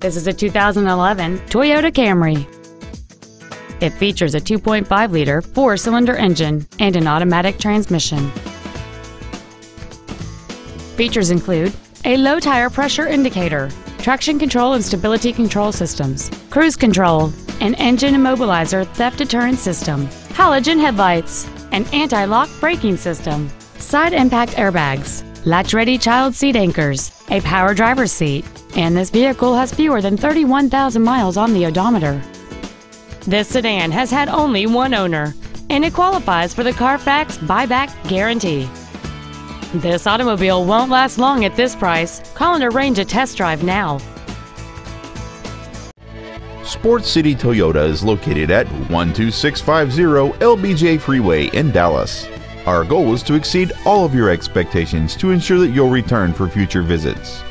This is a 2011 Toyota Camry. It features a 2.5-liter four-cylinder engine and an automatic transmission. Features include a low tire pressure indicator, traction control and stability control systems, cruise control, an engine immobilizer theft deterrent system, halogen headlights, an anti-lock braking system, side impact airbags, latch-ready child seat anchors, a power driver's seat, and this vehicle has fewer than 31,000 miles on the odometer. This sedan has had only one owner, and it qualifies for the Carfax buyback guarantee. This automobile won't last long at this price. Call and arrange a test drive now. Sport City Toyota is located at 12650 LBJ Freeway in Dallas. Our goal is to exceed all of your expectations to ensure that you'll return for future visits.